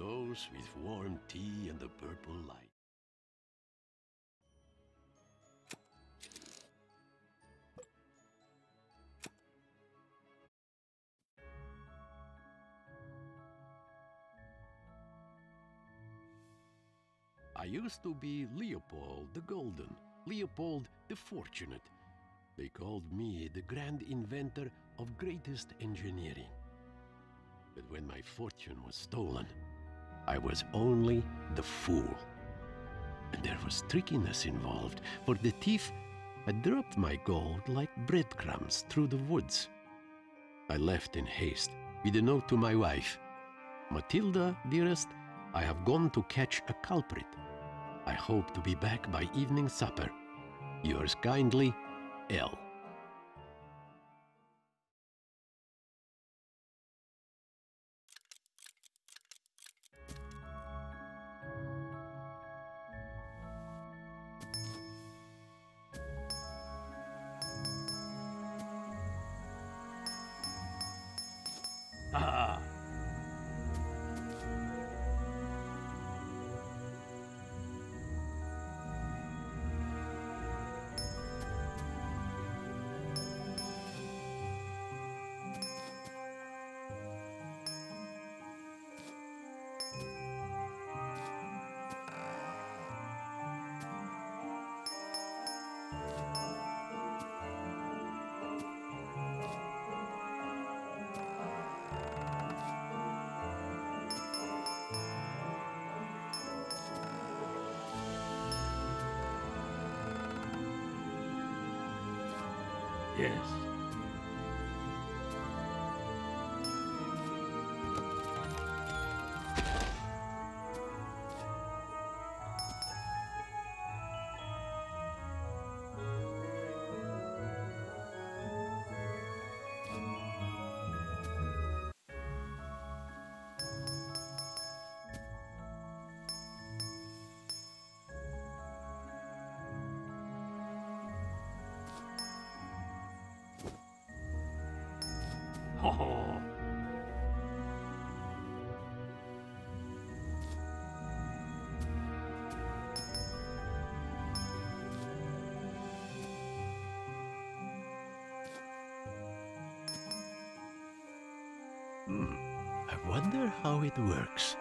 those with warm tea and the purple light. I used to be Leopold the Golden, Leopold the Fortunate. They called me the grand inventor of greatest engineering. But when my fortune was stolen, I was only the fool. And there was trickiness involved, for the thief had dropped my gold like breadcrumbs through the woods. I left in haste with a note to my wife Matilda, dearest, I have gone to catch a culprit. I hope to be back by evening supper. Yours kindly, L. Yes. Hmm. I wonder how it works.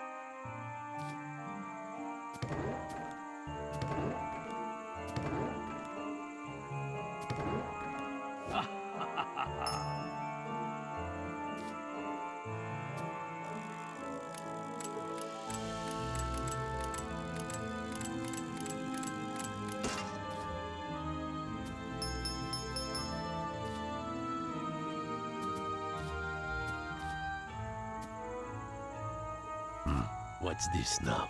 What's this now?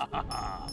Ah.